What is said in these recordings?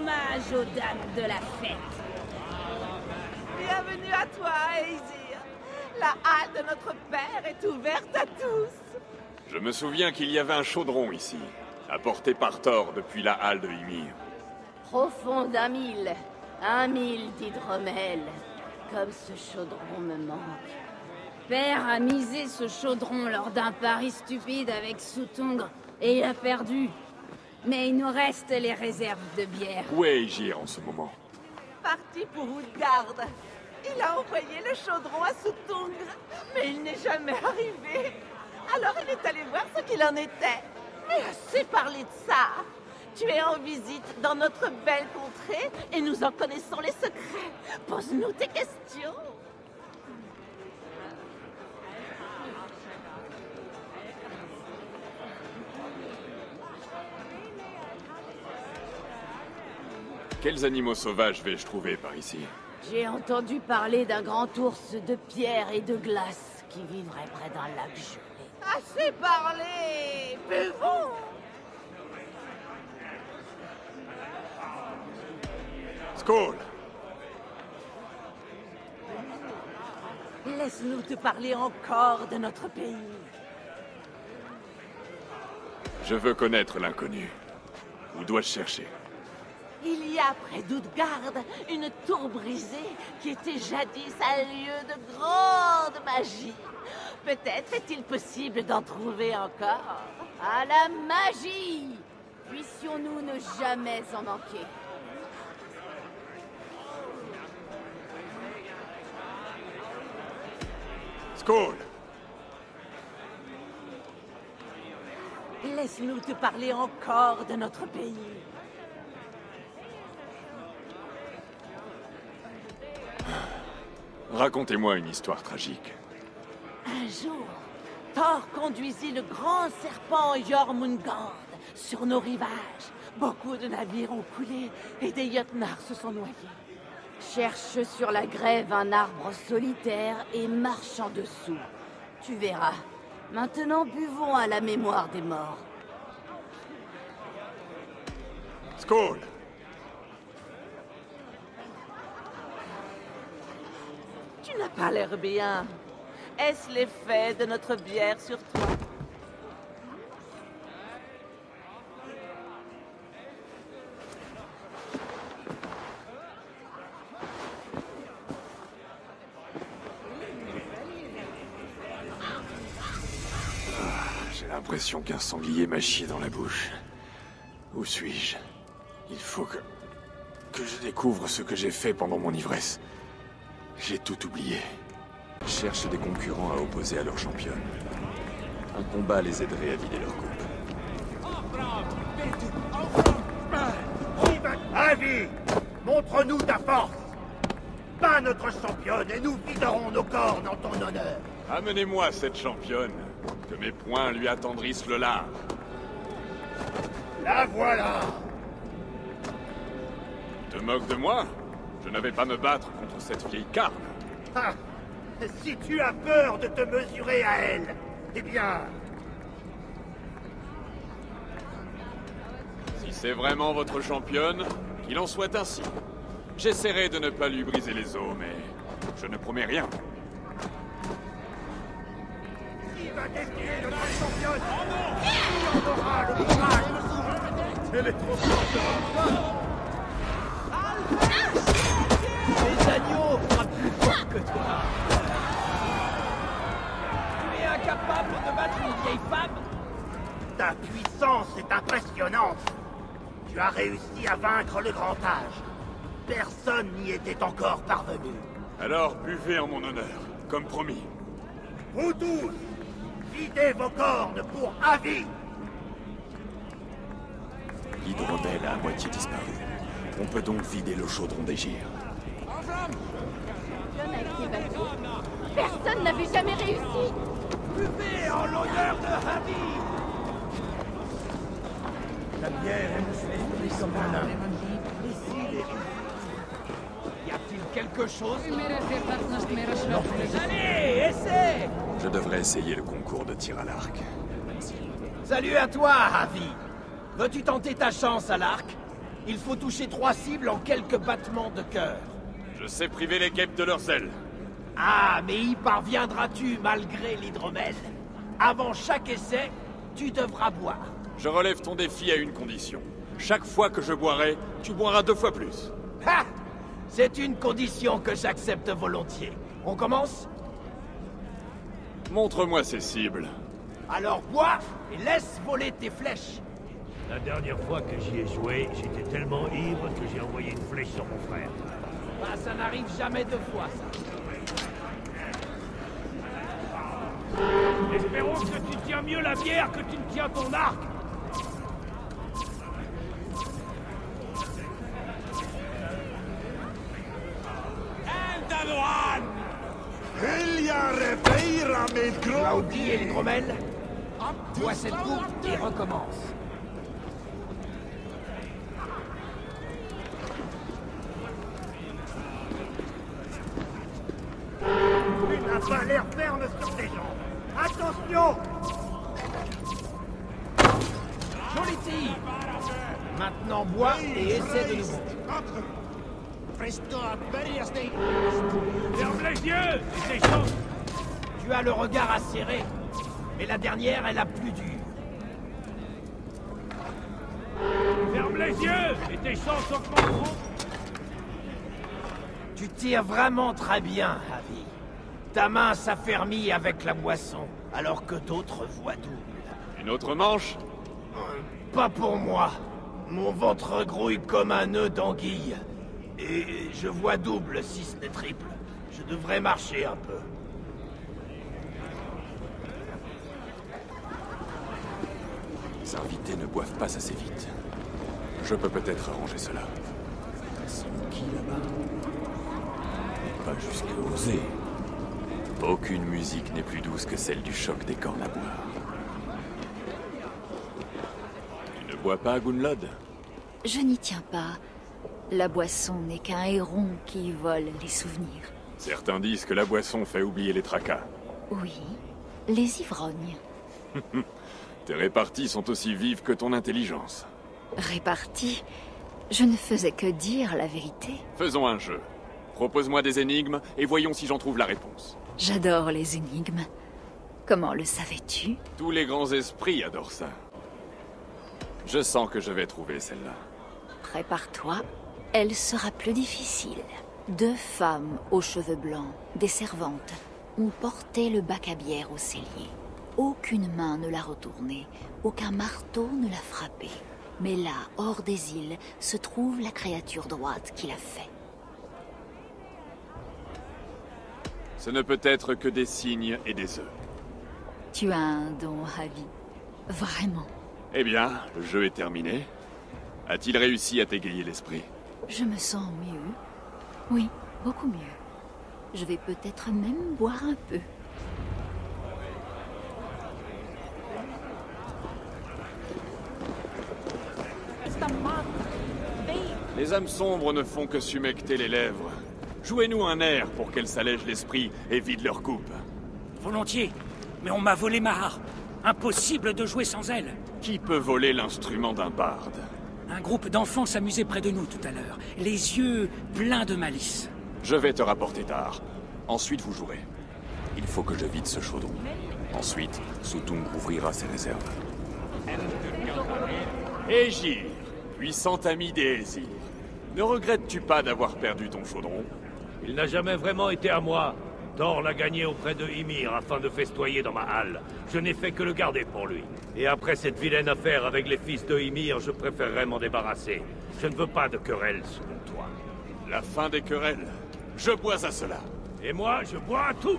hommage aux dames de la fête. Bienvenue à toi, Aesir. La halle de notre père est ouverte à tous. Je me souviens qu'il y avait un chaudron ici, apporté par Thor depuis la halle de Ymir. Profond d'un mille, un mille d'hydromel. Comme ce chaudron me manque. Père a misé ce chaudron lors d'un pari stupide avec Soutongre, et il a perdu. Mais il nous reste les réserves de bière. Où est Aegir en ce moment Parti pour Woodgard. Il a envoyé le chaudron à Soutongre, mais il n'est jamais arrivé. Alors il est allé voir ce qu'il en était. Mais assez parlé de ça. Tu es en visite dans notre belle contrée et nous en connaissons les secrets. Pose-nous tes questions. Quels animaux sauvages vais-je trouver par ici J'ai entendu parler d'un grand ours de pierre et de glace qui vivrait près d'un lac gelé. Assez parlé. Buvons. Skål Laisse-nous te parler encore de notre pays. Je veux connaître l'inconnu. Où dois-je chercher? Il y a près d'Outgard une tour brisée qui était jadis un lieu de grande magie. Peut-être est-il possible d'en trouver encore. À la magie Puissions-nous ne jamais en manquer. Skål Laisse-nous te parler encore de notre pays. Racontez-moi une histoire tragique. Un jour, Thor conduisit le grand serpent Jormungand sur nos rivages. Beaucoup de navires ont coulé et des Jotnar se sont noyés. Cherche sur la grève un arbre solitaire et marche en dessous. Tu verras. Maintenant, buvons à la mémoire des morts. Skål Tu n'as pas l'air bien. Est-ce l'effet de notre bière sur toi? J'ai l'impression qu'un sanglier m'a chié dans la bouche. Où suis-je? Il faut que... que je découvre ce que j'ai fait pendant mon ivresse. J'ai tout oublié. Cherche des concurrents à opposer à leur championne. Un combat les aiderait à vider leur coupe. Avi Montre-nous ta force Pas notre championne et nous viderons nos cornes en ton honneur Amenez-moi cette championne. Que mes poings lui attendrissent le lard. La voilà Te moques de moi? Je n'avais pas me battre contre cette vieille carne. Ah, Si tu as peur de te mesurer à elle, eh bien, Si c'est vraiment votre championne, qu'il en soit ainsi. J'essaierai de ne pas lui briser les os, mais je ne promets rien. qui va défier notre championne? Qui en aura le courage Elle est trop forte que toi. Tu es incapable de battre une vieille femme Ta puissance est impressionnante. Tu as réussi à vaincre le grand âge. Personne n'y était encore parvenu. Alors buvez en mon honneur, comme promis. Vous tous, videz vos cornes pour avis. L'hydromel a à moitié disparu. On peut donc vider le chaudron d'Égir. John a été battu. Personne n'avait jamais réussi. Buvez en l'honneur de Havi La bière est musclée comme un. Y a-t-il quelque chose? Allez, essaie Je devrais essayer le concours de tir à l'arc. Salut à toi, Havi Veux-tu tenter ta chance à l'arc? Il faut toucher trois cibles en quelques battements de cœur. Je sais priver les guêpes de leurs ailes. Ah, mais y parviendras-tu malgré l'hydromel? Avant chaque essai, tu devras boire. Je relève ton défi à une condition. Chaque fois que je boirai, tu boiras deux fois plus. Ha C'est une condition que j'accepte volontiers. On commence? Montre-moi ces cibles. Alors bois et laisse voler tes flèches. La dernière fois que j'y ai joué, j'étais tellement ivre que j'ai envoyé une flèche sur mon frère. Bah, ça n'arrive jamais deux fois, ça. Espérons que tu tiens mieux la bière que tu ne tiens ton arc Claudie et l'hydromel, bois cette coupe et recommence. Tu n'as pas l'air ferme sur tes jambes. Attention Joli tir Maintenant bois et essaie de nouveau. Ferme les yeux et tes chances Tu as le regard acéré, mais la dernière est la plus dure. Ferme les yeux et tes chances augmenteront Tu tires vraiment très bien, Avi. Ta main s'affermit avec la boisson, alors que d'autres voient double. Une autre manche Pas pour moi. Mon ventre grouille comme un nœud d'anguille. Et je vois double si ce n'est triple. Je devrais marcher un peu. Les invités ne boivent pas assez vite. Je peux peut-être arranger cela. Sont qui là-bas Pas jusqu'à oser. Aucune musique n'est plus douce que celle du choc des cornes à boire. Tu ne bois pas, Gunlod Je n'y tiens pas. La boisson n'est qu'un héron qui vole les souvenirs. Certains disent que la boisson fait oublier les tracas. Oui, les ivrognes. Tes réparties sont aussi vives que ton intelligence. Répartis, je ne faisais que dire la vérité. Faisons un jeu. Propose-moi des énigmes et voyons si j'en trouve la réponse. J'adore les énigmes. Comment le savais-tu? Tous les grands esprits adorent ça. Je sens que je vais trouver celle-là. Prépare-toi, elle sera plus difficile. Deux femmes aux cheveux blancs, des servantes, ont porté le bac à bière au cellier. Aucune main ne l'a retourné, aucun marteau ne l'a frappé. Mais là, hors des îles, se trouve la créature droite qui l'a fait. Ce ne peut être que des cygnes et des œufs. Tu as un don, Ravi. Vraiment. Eh bien, le jeu est terminé. A-t-il réussi à t'égayer l'esprit? Je me sens mieux. Oui, beaucoup mieux. Je vais peut-être même boire un peu. Les âmes sombres ne font que s'humecter les lèvres. Jouez-nous un air pour qu'elles s'allègent l'esprit et vident leur coupe. Volontiers, mais on m'a volé ma harpe. Impossible de jouer sans elle. Qui peut voler l'instrument d'un barde? Un groupe d'enfants s'amusait près de nous tout à l'heure, les yeux pleins de malice. Je vais te rapporter ta harpe. Ensuite, vous jouerez. Il faut que je vide ce chaudron. Ensuite, Soutung ouvrira ses réserves. Égir, puissant ami des ne regrettes-tu pas d'avoir perdu ton chaudron? Il n'a jamais vraiment été à moi. Thor l'a gagné auprès de Ymir afin de festoyer dans ma halle. Je n'ai fait que le garder pour lui. Et après cette vilaine affaire avec les fils de Ymir, je préférerais m'en débarrasser. Je ne veux pas de querelle selon toi. La fin des querelles. Je bois à cela. Et moi, je bois à tout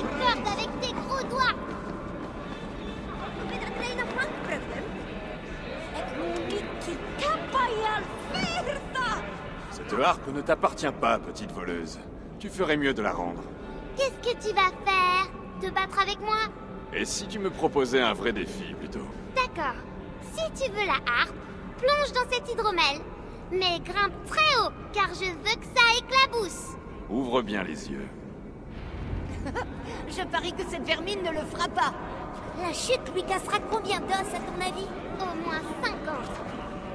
Cordes avec tes gros doigts Cette harpe ne t'appartient pas, petite voleuse. Tu ferais mieux de la rendre. Qu'est-ce que tu vas faire? Te battre avec moi? Et si tu me proposais un vrai défi, plutôt? D'accord. Si tu veux la harpe, plonge dans cet hydromel. Mais grimpe très haut, car je veux que ça éclabousse. Ouvre bien les yeux. Je parie que cette vermine ne le fera pas. La chute lui cassera combien d'os à ton avis Au moins 50.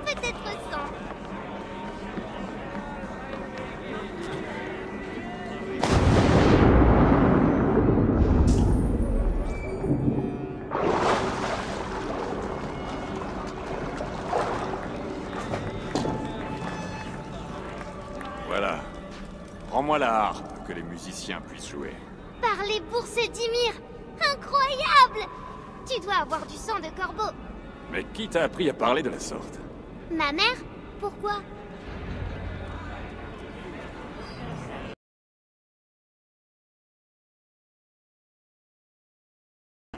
Peut-être 100. Voilà. Prends-moi la harpe, que les musiciens puissent jouer. Par les bourses d'Ymir Incroyable. Tu dois avoir du sang de corbeau. Mais qui t'a appris à parler de la sorte? Ma mère? Pourquoi?